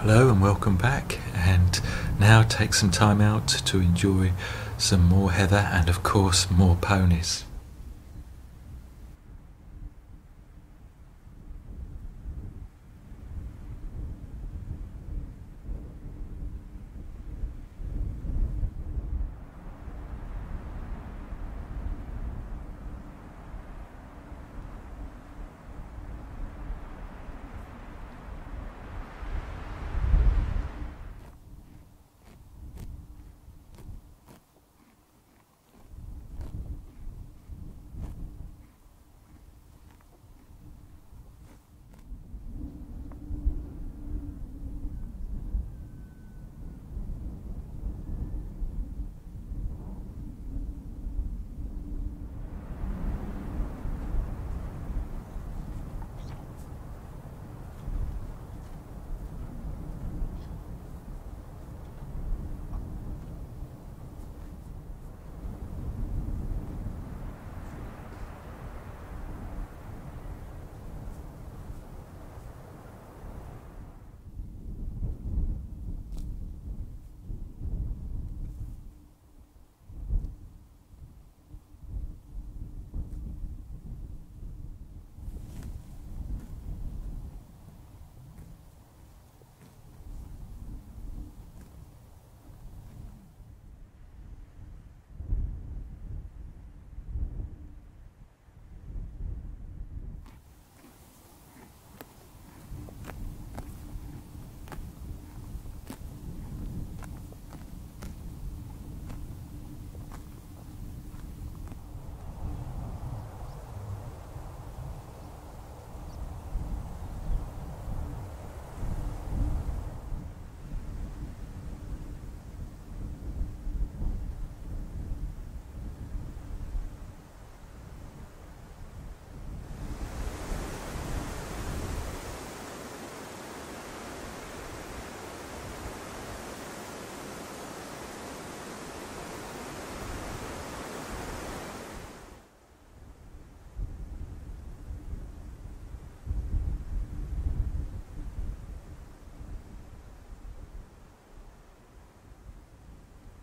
Hello and welcome back and now take some time out to enjoy some more heather and of course more ponies.